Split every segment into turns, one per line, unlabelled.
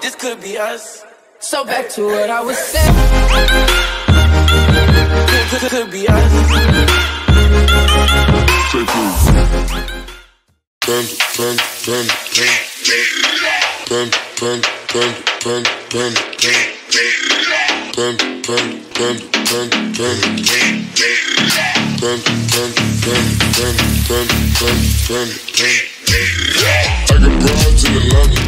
this could be us.
So back to what I was saying.
Could, could, could be us.
Panda, panda, panda, panda, panda, panda, panda, panda, panda, panda, panda, panda, panda, panda. I got broads in Atlanta, she's at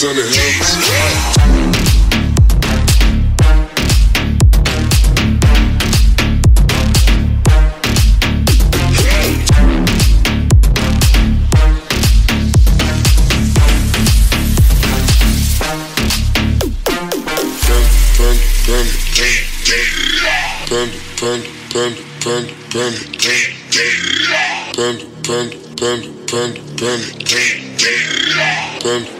killers on the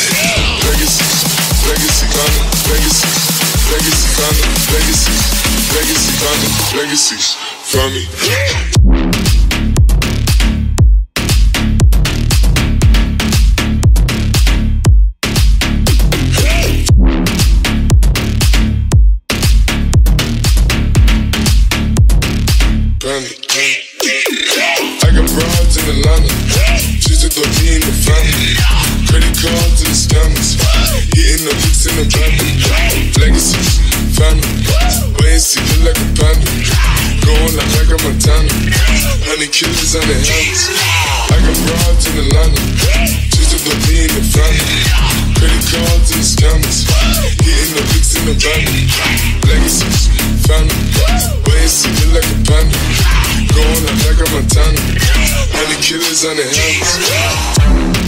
coming, legacies, legacy coming, legacies, legacy coming, legacies from. Hitting the licks in the van. Legacies, family, way see look like a panda. Going like got Montana, honey killers on the hands. I got broads in Atlanta, she's at the V in the family. Credit cards and scammers, hitting the licks in the van. Legacies, family, way see look like a panda. Going like got Montana, honey killers on the hands.